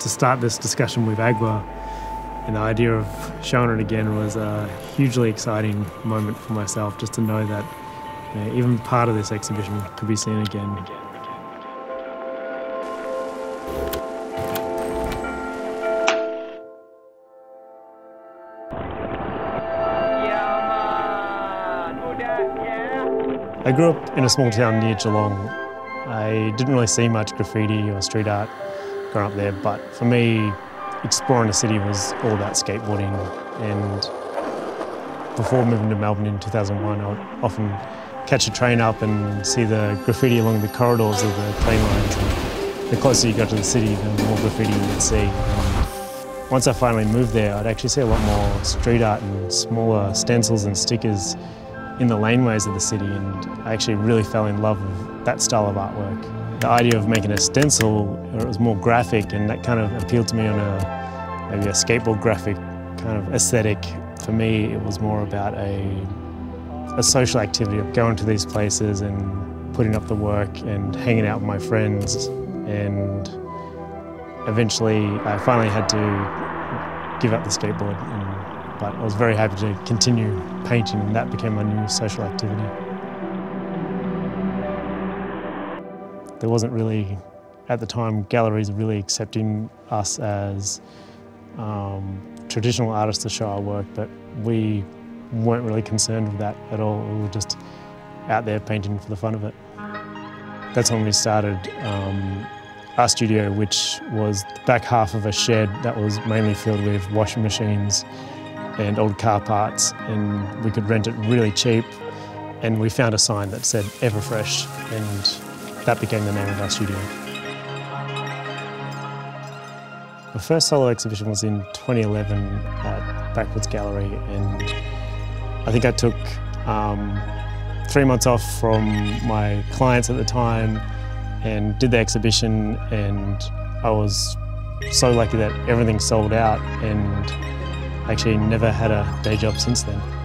to start this discussion with AGWA and the idea of showing it again was a hugely exciting moment for myself just to know that you know, even part of this exhibition could be seen again. I grew up in a small town near Geelong. I didn't really see much graffiti or street art growing up there, but for me, exploring the city was all about skateboarding. And before moving to Melbourne in 2001, I would often catch a train up and see the graffiti along the corridors of the train lines. And the closer you got to the city, the more graffiti you would see. And once I finally moved there, I'd actually see a lot more street art and smaller stencils and stickers in the laneways of the city and I actually really fell in love with that style of artwork. The idea of making a stencil, it was more graphic and that kind of appealed to me on a maybe a skateboard graphic kind of aesthetic. For me, it was more about a, a social activity of going to these places and putting up the work and hanging out with my friends and eventually I finally had to give up the skateboard and but I was very happy to continue painting and that became my new social activity. There wasn't really, at the time, galleries really accepting us as um, traditional artists to show our work, but we weren't really concerned with that at all. We were just out there painting for the fun of it. That's when we started um, our studio, which was the back half of a shed that was mainly filled with washing machines and old car parts and we could rent it really cheap and we found a sign that said Everfresh and that became the name of our studio. The first solo exhibition was in 2011 at Backwoods Gallery and I think I took um, three months off from my clients at the time and did the exhibition and I was so lucky that everything sold out and actually never had a day job since then.